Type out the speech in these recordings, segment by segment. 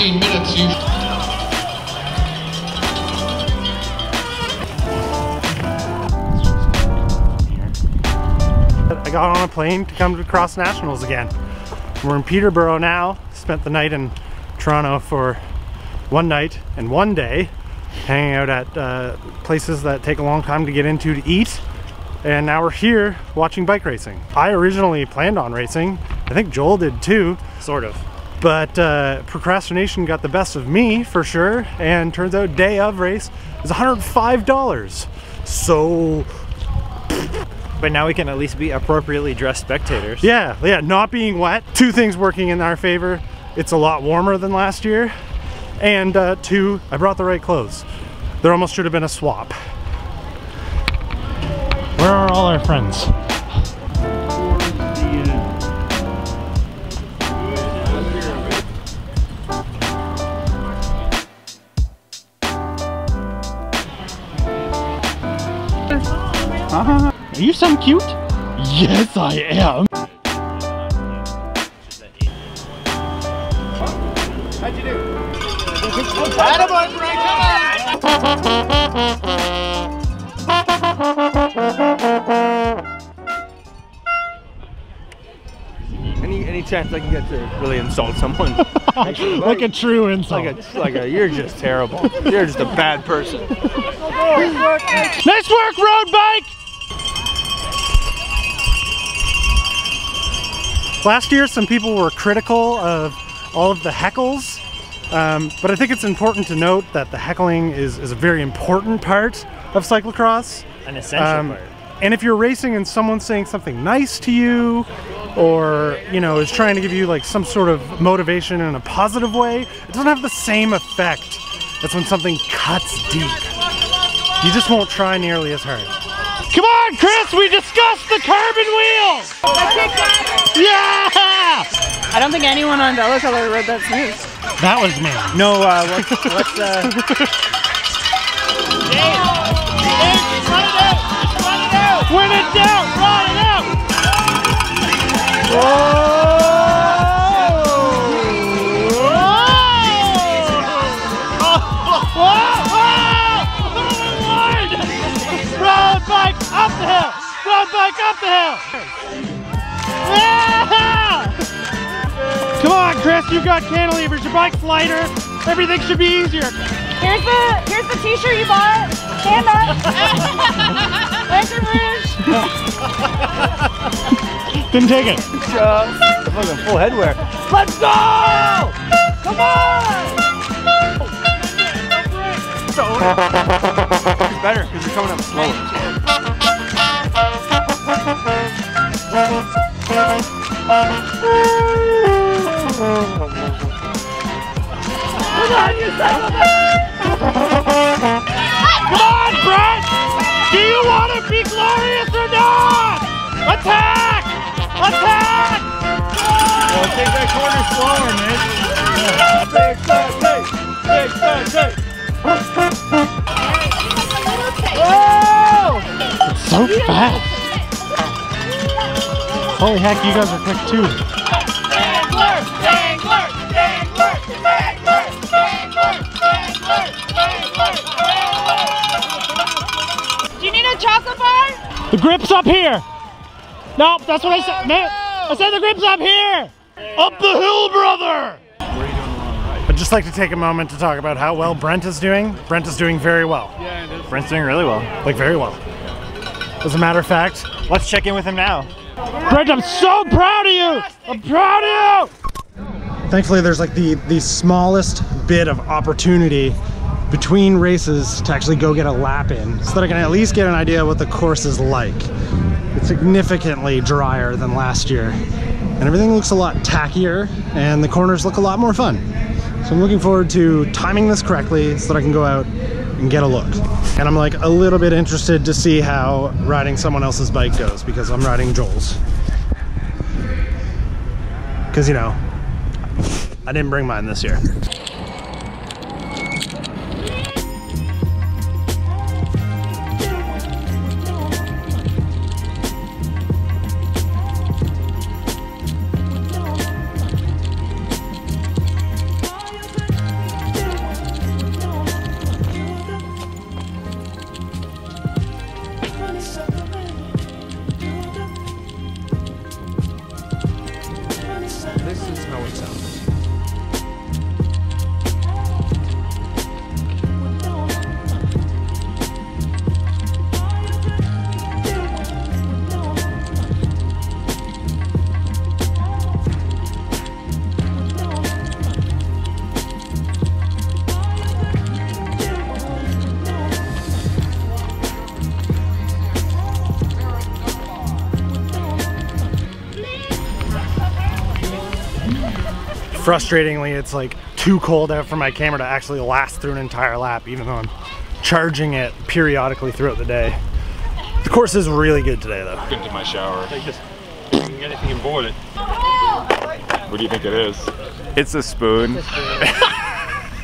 20 minutes. You I got on a plane to come to Cross Nationals again. We're in Peterborough now. Spent the night in Toronto for one night and one day, hanging out at uh, places that take a long time to get into to eat. And now we're here watching bike racing. I originally planned on racing. I think Joel did too. Sort of. But uh, procrastination got the best of me for sure. And turns out day of race is $105. So But now we can at least be appropriately dressed spectators. Yeah, yeah, not being wet. Two things working in our favor. It's a lot warmer than last year. And uh, two, I brought the right clothes. There almost should have been a swap. Where are all our friends? Are you some cute? Yes, I am. How'd you do? Attaboy, Frank! Any any chance I can get to really insult someone? like a true insult. like a like a you're just terrible. You're just a bad person. nice work, road bike! Last year, some people were critical of all of the heckles, um, but I think it's important to note that the heckling is, is a very important part of cyclocross. An essential Um, part. And if you're racing and someone's saying something nice to you, or you know is trying to give you like some sort of motivation in a positive way, it doesn't have the same effect as when something cuts deep. You just won't try nearly as hard. Come on, Chris, we discussed the carbon wheel! Yeah! I don't think anyone on Velocolor rode that smooth. That was me. No, uh, what's, what's uh, When in doubt, ride it down! Run it out! Road bike up the hill! Road bike up the hill! Yeah! Come on, Chris, you've got cantilevers, your bike's lighter, everything should be easier. Here's the here's the t-shirt you bought. Stand up. Lanterne Rouge. Didn't take it. Uh, fucking full headwear. Let's go! Come on! It's better because you're coming up slower. Come on, you son of a... Come on, Brett! Do you want to be glorious or not? Attack! Attack! Well, take that corner slower, man. Take that, Holy heck, you guys are quick too. Do you need a chocolate bar? The grip's up here! Nope, that's what I said. No, I said the grip's up here! Up the hill, brother! I'd just like to take a moment to talk about how well Brent is doing. Brent is doing very well. Brent's doing really well. Like, very well. As a matter of fact, Let's check in with him now. Brent, I'm so proud of you! I'm proud of you! Thankfully, there's like the, the smallest bit of opportunity between races to actually go get a lap in so that I can at least get an idea what the course is like. It's significantly drier than last year and everything looks a lot tackier and the corners look a lot more fun. So I'm looking forward to timing this correctly so that I can go out and get a look. And I'm like a little bit interested to see how riding someone else's bike goes because I'm riding Joel's. Because, you know, I didn't bring mine this year. Frustratingly, it's like too cold out for my camera to actually last through an entire lap, even though I'm charging it periodically throughout the day. The course is really good today, though. into my shower. just anything and board it. What do you think it is? It's a spoon.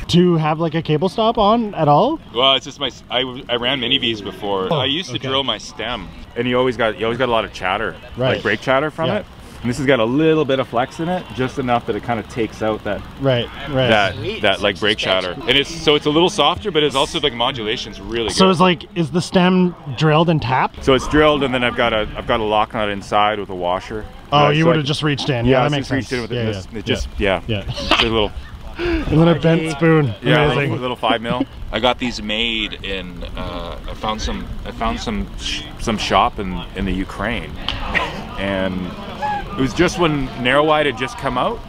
Do you have like a cable stop on at all? Well, it's just my. I, I ran mini V's before. Oh, I used to okay. drill my stem, and you always got you always got a lot of chatter, Right. like brake chatter from Yeah. it. And this has got a little bit of flex in it, just enough that it kind of takes out that Right, right. that that like brake chatter. And it's so it's a little softer, but it's also like modulation's really so it's like, is the stem drilled and tapped? So it's drilled, and then I've got a I've got a lock nut inside with a washer. Oh, Uh, you so would have just reached in. yeah, Yeah, I that makes just sense. reached in with yeah, it. yeah, This- yeah. It just yeah, Yeah. It's a little And then a bent spoon. Yeah, a little, Amazing. little five mil. I got these made in. Uh, I found some. I found some sh- some shop in in the Ukraine, and it was just when narrow wide had just come out.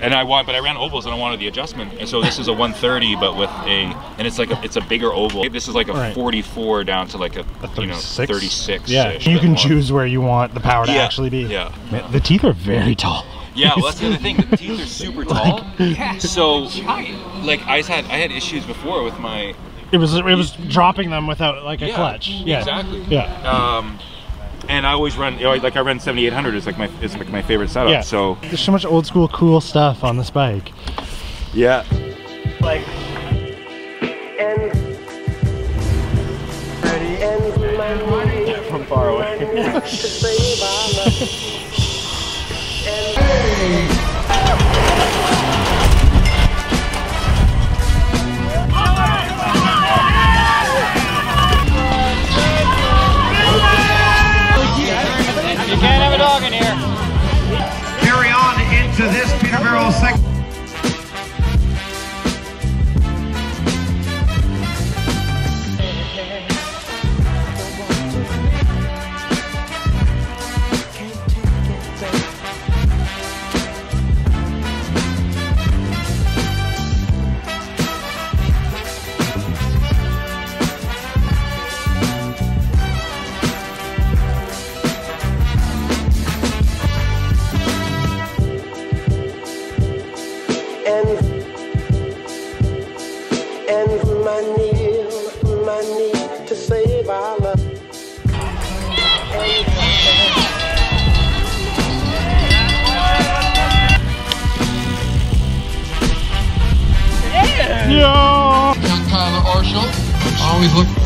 And I want, but I ran ovals and I wanted the adjustment. And so this is a 130, but with a, and it's like a, it's a bigger oval. This is like a Right. 44 down to like a, you know 36. Yeah, you can choose where you want the power to Yeah, actually be. yeah. Man, The teeth are very tall. Yeah, well, that's the other thing. The teeth are super tall. Yeah. So, like, I had I had issues before with my It was it was dropping them without like a Yeah, clutch. Yeah, exactly. Yeah, um, and I always run, you know, like I run 7800 is like my is like my favorite setup. yeah. So there's so much old school cool stuff on this bike. yeah, Like and From far away. Second. Always look